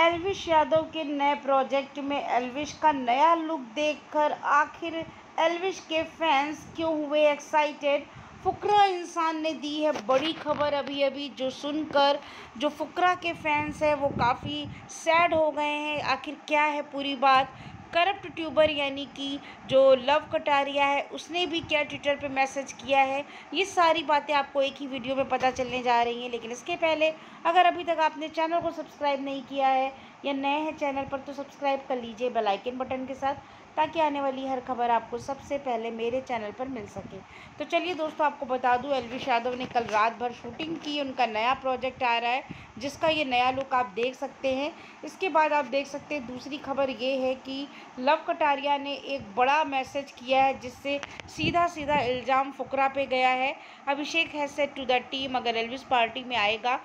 एलविश यादव के नए प्रोजेक्ट में एलविश का नया लुक देखकर आखिर एलविश के फैंस क्यों हुए एक्साइटेड? फुकरा इंसान ने दी है बड़ी खबर अभी अभी, जो सुनकर, जो फुकरा के फैंस हैं, वो काफ़ी सैड हो गए हैं। आखिर क्या है पूरी बात? करप्ट ट्यूबर यानी कि जो लव कटारिया है, उसने भी क्या ट्विटर पे मैसेज किया है? ये सारी बातें आपको एक ही वीडियो में पता चलने जा रही हैं, लेकिन इसके पहले अगर अभी तक आपने चैनल को सब्सक्राइब नहीं किया है या नए हैं चैनल पर तो सब्सक्राइब कर लीजिए बेलाइकन बटन के साथ ताकि आने वाली हर खबर आपको सबसे पहले मेरे चैनल पर मिल सके। तो चलिए दोस्तों, आपको बता दूँ एलविश यादव ने कल रात भर शूटिंग की, उनका नया प्रोजेक्ट आ रहा है, जिसका ये नया लुक आप देख सकते हैं। इसके बाद आप देख सकते हैं, दूसरी खबर ये है कि लव कटारिया ने एक बड़ा मैसेज किया है, जिससे सीधा सीधा इल्ज़ाम फुकरा पे गया है। अभिषेक है सेट टू द टीम अगर एलविस पार्टी में आएगा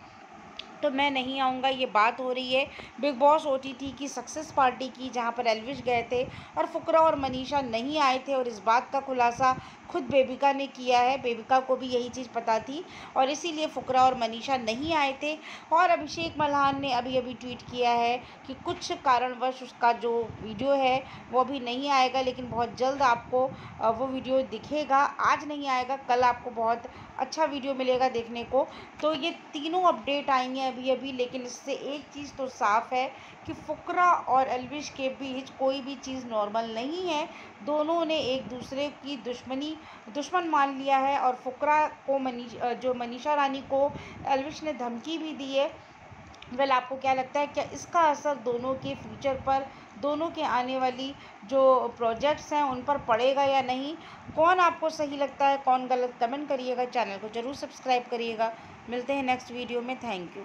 तो मैं नहीं आऊँगा, ये बात हो रही है। बिग बॉस ओ की सक्सेस पार्टी की, जहाँ पर एलविश गए थे और फुकरा और मनीषा नहीं आए थे और इस बात का खुलासा खुद बेबिका ने किया है। बेबिका को भी यही चीज़ पता थी और इसीलिए फुकरा और मनीषा नहीं आए थे और अभिषेक मल्हान ने अभी अभी ट्वीट किया है कि कुछ कारणवश उसका जो वीडियो है वो अभी नहीं आएगा, लेकिन बहुत जल्द आपको वो वीडियो दिखेगा। आज नहीं आएगा, कल आपको बहुत अच्छा वीडियो मिलेगा देखने को। तो ये तीनों अपडेट आई हैं अभी अभी, लेकिन इससे एक चीज़ तो साफ़ है कि फ़ुकरा और अलविश के बीच कोई भी चीज़ नॉर्मल नहीं है। दोनों ने एक दूसरे की दुश्मनी दुश्मन मान लिया है और फ़ुकरा को मनीष जो मनीषा रानी को एलविश ने धमकी भी दी है। वेल, आपको क्या लगता है, क्या इसका असर दोनों के फ्यूचर पर, दोनों के आने वाली जो प्रोजेक्ट्स हैं, उन पर पड़ेगा या नहीं? कौन आपको सही लगता है, कौन गलत? कमेंट करिएगा, चैनल को ज़रूर सब्सक्राइब करिएगा। मिलते हैं नेक्स्ट वीडियो में। Thank you.